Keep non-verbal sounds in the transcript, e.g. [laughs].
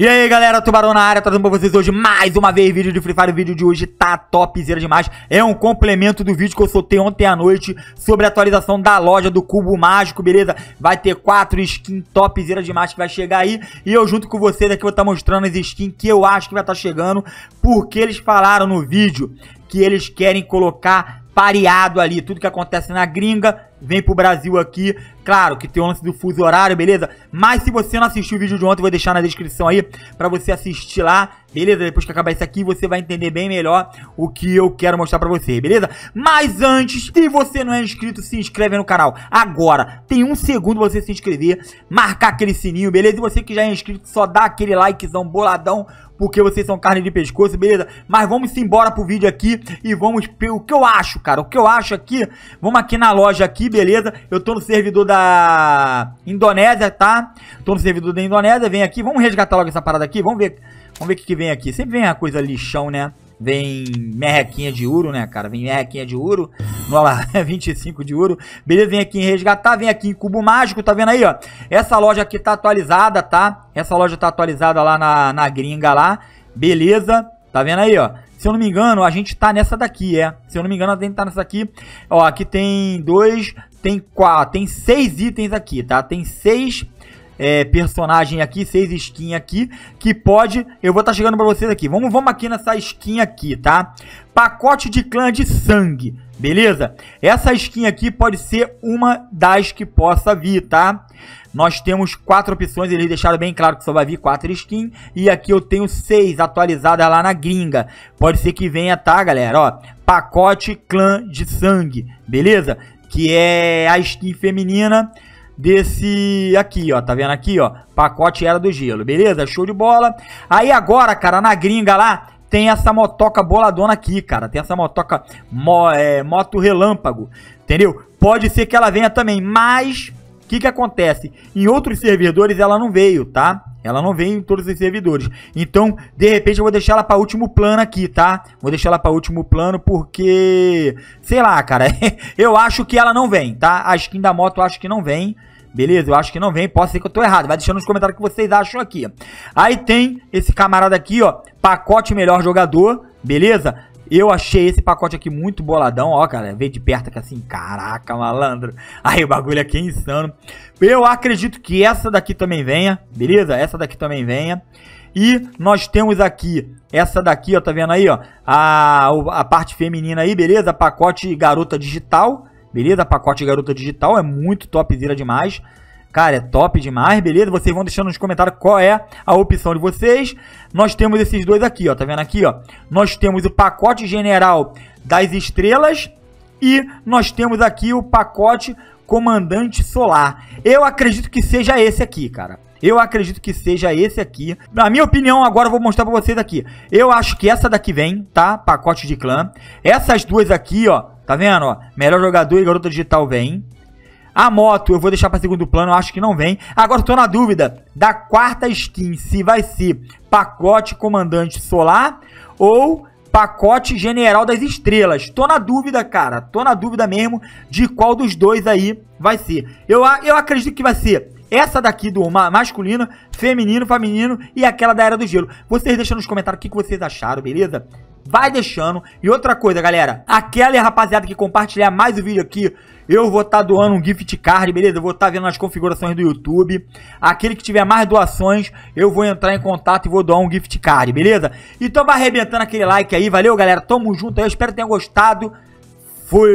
E aí galera, Tubarão na área, trazendo pra vocês hoje mais uma vez vídeo de Free Fire. O vídeo de hoje tá topzera demais. É um complemento do vídeo que eu soltei ontem à noite sobre a atualização da loja do Cubo Mágico, beleza? Vai ter quatro skins topzera demais que vai chegar aí. E eu junto com vocês aqui vou estar tá mostrando as skins que eu acho que vai estar tá chegando. Porque eles falaram no vídeo que eles querem colocar pareado ali. Tudo que acontece na gringa vem pro Brasil aqui. Claro que tem o lance do fuso horário, beleza? Mas se você não assistiu o vídeo de ontem, vou deixar na descrição aí pra você assistir lá, beleza? Depois que acabar isso aqui, você vai entender bem melhor o que eu quero mostrar pra você, beleza? Mas antes, se você não é inscrito, se inscreve no canal. Agora, tem um segundo você se inscrever, marcar aquele sininho, beleza? E você que já é inscrito, só dá aquele likezão boladão porque vocês são carne de pescoço, beleza? Mas vamos embora pro vídeo aqui e vamos ver o que eu acho, cara. O que eu acho aqui, vamos aqui na loja aqui, beleza? Eu tô no servidor da Indonésia, tá? Tô no servidor da Indonésia, vem aqui, vamos resgatar logo essa parada aqui, vamos ver, vamos ver o que, que vem aqui. Sempre vem a coisa lixão, né? Vem merrequinha de ouro, né, cara? Vem merrequinha de ouro. Nola 25 [laughs] de ouro. Beleza, vem aqui em resgatar, vem aqui em cubo mágico, tá vendo aí, ó? Essa loja aqui tá atualizada, tá? Essa loja tá atualizada lá na, na gringa lá. Beleza, tá vendo aí, ó? Se eu não me engano, a gente tá nessa daqui, é. Se eu não me engano, a gente tá nessa daqui. Ó, aqui tem dois, tem quatro, tem seis itens aqui, tá? Tem seis é, personagem aqui, seis skin aqui, que pode... Eu vou estar tá chegando pra vocês aqui. Vamos, vamos aqui nessa skin aqui, tá? Pacote de clã de sangue, beleza? Essa skin aqui pode ser uma das que possa vir, tá? Nós temos quatro opções, eles deixaram bem claro que só vai vir quatro skins. E aqui eu tenho seis atualizadas lá na gringa. Pode ser que venha, tá, galera? Ó, pacote clã de sangue, beleza? Que é a skin feminina desse aqui, ó. Tá vendo aqui, ó? Pacote Era do Gelo, beleza? Show de bola. Aí agora, cara, na gringa lá, tem essa motoca boladona aqui, cara. Tem essa motoca mo, é, moto relâmpago, entendeu? Pode ser que ela venha também, mas o que que acontece? Em outros servidores ela não veio, tá? Ela não vem em todos os servidores. Então, de repente, eu vou deixar ela para último plano aqui, tá? Vou deixar ela para último plano porque... Sei lá, cara. [laughs] eu acho que ela não vem, tá? A skin da moto eu acho que não vem. Beleza? Eu acho que não vem. Pode ser que eu tô errado. Vai deixando nos comentários o que vocês acham aqui. Aí tem esse camarada aqui, ó. Pacote melhor jogador. Beleza? Eu achei esse pacote aqui muito boladão, ó, cara. Vê de perto que assim, caraca, malandro. Aí o bagulho aqui é insano. Eu acredito que essa daqui também venha, beleza? Essa daqui também venha. E nós temos aqui essa daqui, ó, tá vendo aí, ó? A, a parte feminina aí, beleza? Pacote garota digital. Beleza? Pacote garota digital é muito topzera demais. Cara, é top demais, beleza? Vocês vão deixando nos comentários qual é a opção de vocês. Nós temos esses dois aqui, ó. Tá vendo aqui, ó? Nós temos o pacote general das estrelas e nós temos aqui o pacote comandante solar. Eu acredito que seja esse aqui, cara. Eu acredito que seja esse aqui. Na minha opinião, agora eu vou mostrar pra vocês aqui. Eu acho que essa daqui vem, tá? Pacote de clã. Essas duas aqui, ó. Tá vendo, ó? Melhor jogador e garota digital vem. A moto eu vou deixar para segundo plano, acho que não vem. Agora tô na dúvida da quarta skin, se vai ser pacote comandante solar ou pacote general das estrelas. Tô na dúvida, cara. Tô na dúvida mesmo de qual dos dois aí vai ser. Eu, eu acredito que vai ser essa daqui do masculino, feminino, feminino e aquela da Era do Gelo. Vocês deixam nos comentários o que vocês acharam, beleza? vai deixando. E outra coisa, galera, aquela rapaziada que compartilhar mais o vídeo aqui, eu vou estar tá doando um gift card, beleza? Eu vou estar tá vendo as configurações do YouTube. Aquele que tiver mais doações, eu vou entrar em contato e vou doar um gift card, beleza? Então vai arrebentando aquele like aí, valeu, galera? Tamo junto aí, eu espero que tenham gostado. Fui!